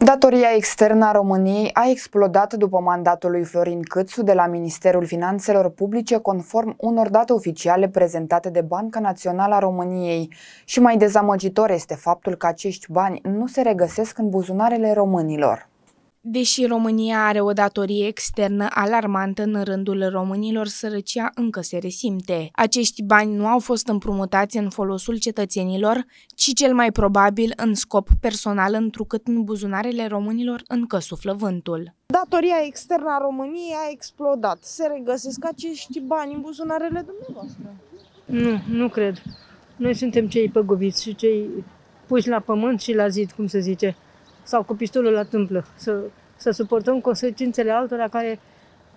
Datoria externă a României a explodat după mandatul lui Florin Câțu de la Ministerul Finanțelor Publice conform unor date oficiale prezentate de Banca Națională a României. Și mai dezamăgitor este faptul că acești bani nu se regăsesc în buzunarele românilor. Deși România are o datorie externă alarmantă în rândul românilor, sărăcia încă se resimte. Acești bani nu au fost împrumutați în folosul cetățenilor, ci cel mai probabil în scop personal, întrucât în buzunarele românilor încă suflă vântul. Datoria externă a României a explodat. Se regăsesc acești bani în buzunarele dumneavoastră? Nu, nu cred. Noi suntem cei păgubiți și cei puși la pământ și la zid, cum se zice sau cu pistolul la tâmplă, să, să suportăm consecințele altora care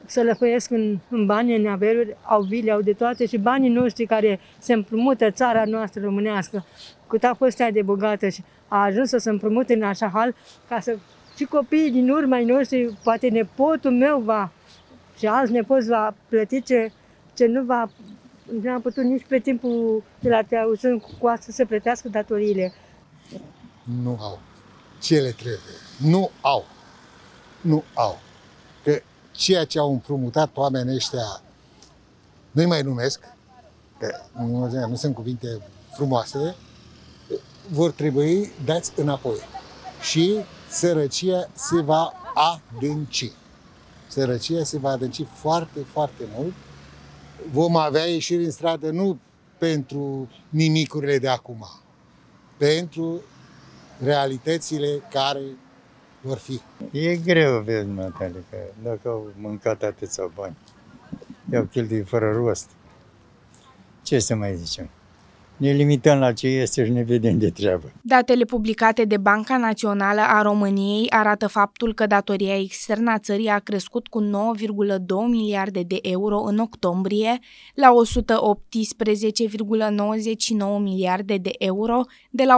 să lăfăiesc în, în bani, în averuri, au vile, au de toate și banii noștri care se împrumută țara noastră românească, cât a fost ea de bogată și a ajuns să se împrumute în așa hal ca să și copiii din urma noștri, poate nepotul meu va și alți nepoți va plăti ce, ce nu va nu a putut nici pe timpul de la Teaușân cu asta să plătească datoriile. Nu au ce le trebuie. Nu au. Nu au. Că ceea ce au împrumutat oamenii ăștia, nu-i mai numesc, că nu, nu sunt cuvinte frumoase, vor trebui dați înapoi. Și sărăcia se va adânci. Sărăcia se va adânci foarte, foarte mult. Vom avea ieșiri în stradă nu pentru nimicurile de acum, pentru realitățile care vor fi. E greu, vezi, Natalie, că dacă au mâncat atâția bani, i-au cheltuit fără rost. Ce să mai zicem? Ne limităm la ce este și ne vedem de treabă. Datele publicate de Banca Națională a României arată faptul că datoria externă a țării a crescut cu 9,2 miliarde de euro în octombrie la 118,99 miliarde de euro de la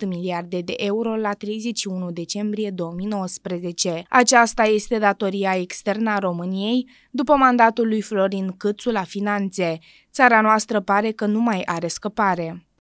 109,78 miliarde de euro la 31 decembrie 2019. Aceasta este datoria externă a României după mandatul lui Florin Câțu la finanțe. Țara noastră pare că nu mai are scăpare.